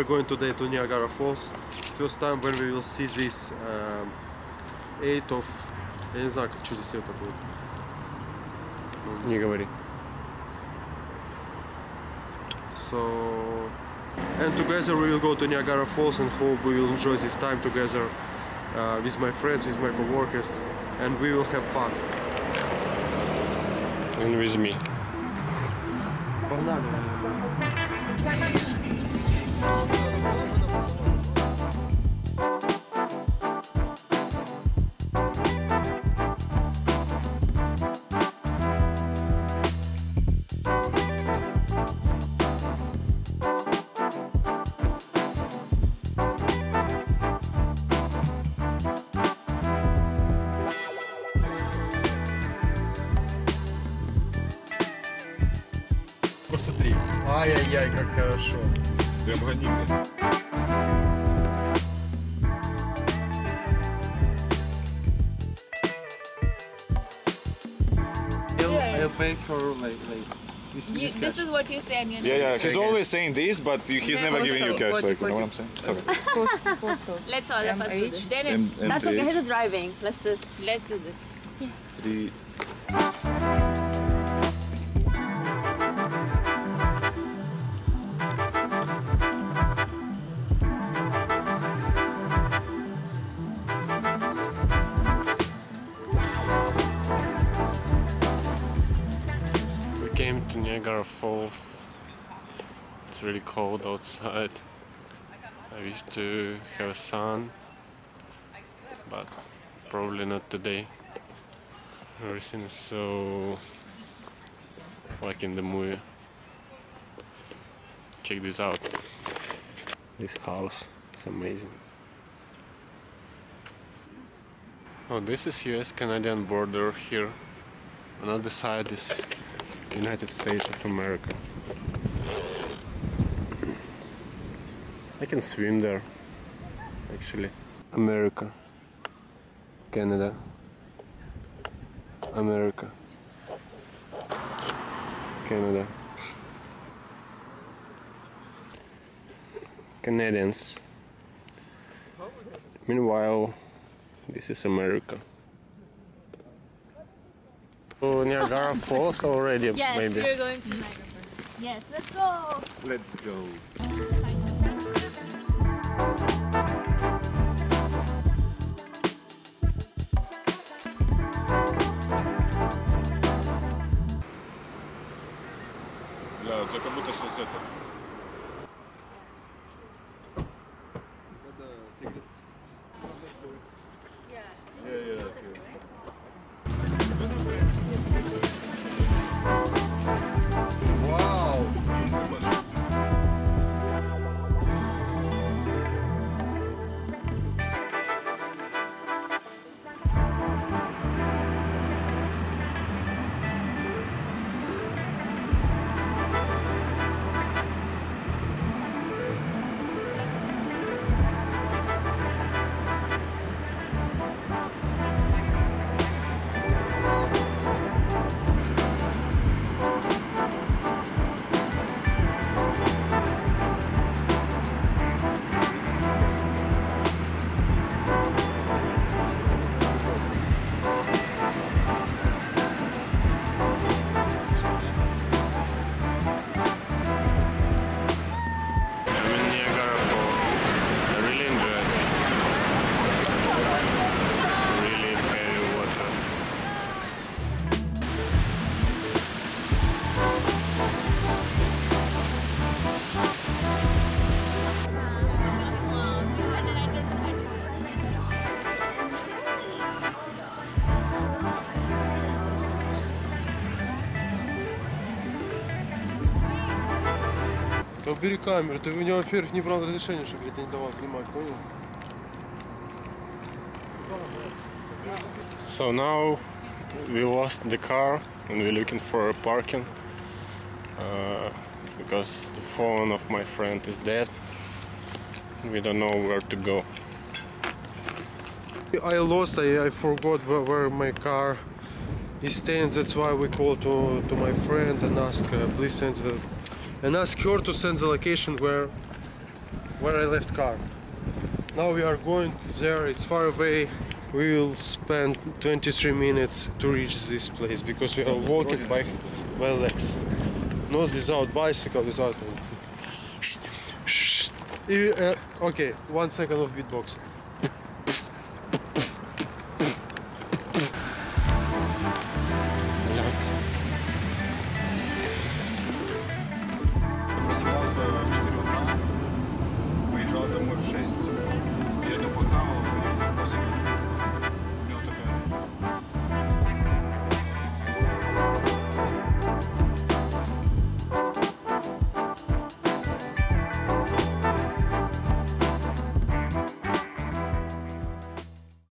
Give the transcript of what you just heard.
are going today to Niagara Falls. First time when we will see this um, 8 of... Я не знаю, как чудо света будет. Не говори. So, and together we will go to Niagara Falls and hope we will enjoy this time together uh, with my friends, with my coworkers, and we will have fun. And with me. Погнали! Посмотри. Ай-яй-яй, как хорошо! Прям гони мне. I'll pay for like, like this, You, this this cash. is what you say and you Yeah, yeah. He's Okay. always saying this, but he's Yeah, never giving you cash. Котик, Like, you know what I'm котик. saying? Sorry. Postal. Let's all of us do MH. this. Dennis, M- That's okay, M3. he's driving. Let's just. let's do this. Three. Came to Niagara Falls. It's really cold outside. I wish to have sun, but probably not today. Everything is so like in the movie. Check this out. This house is amazing. Oh, this is US-Canadian border here. Another side is United States of America. I can swim there, actually. America, Canada, America, Canada, Canadians. Meanwhile, this is America Oh, Niagara Falls already, Yes, maybe. we're going to Niagara. Yes, let's go. Let's go. Бля, у тебя как будто сейчас это. убери камеру, ты у него, во-первых, не брал разрешение, чтобы я тебе не давал снимать, понял? So now we lost the car and we're looking for a parking uh, because the phone of my friend is dead. We don't know where to go. I lost, I, I forgot where, where my car is staying. That's why we called to, to my friend and ask, uh, please send the, and ask her to send the location where where I left car. Now we are going there. It's far away. We will spend 23 minutes to reach this place because we are walking by by legs, not without bicycle, without anything. Uh, okay, one second of beatbox.